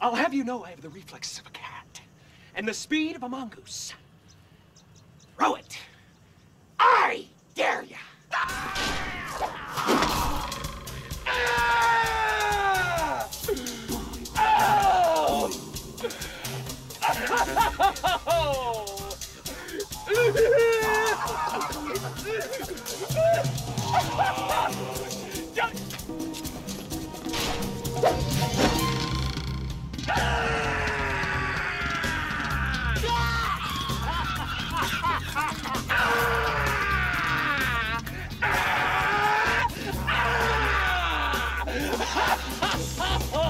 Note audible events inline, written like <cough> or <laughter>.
I'll have you know I have the reflexes of a cat and the speed of a mongoose. Throw it. I dare you. <laughs> Oh! Ha ha ha!